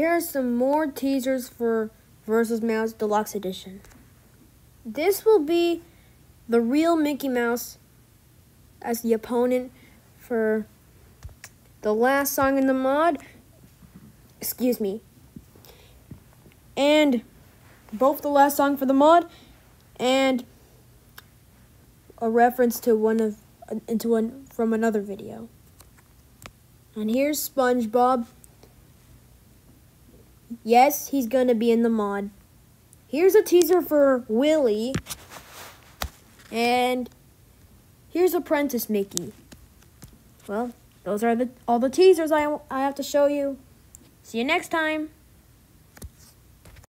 Here are some more teasers for Versus Mouse Deluxe Edition. This will be the real Mickey Mouse as the opponent for the last song in the mod. Excuse me. And both the last song for the mod and a reference to one of into one from another video. And here's SpongeBob. Yes, he's gonna be in the mod. Here's a teaser for Willie. And here's Apprentice Mickey. Well, those are the all the teasers I, I have to show you. See you next time.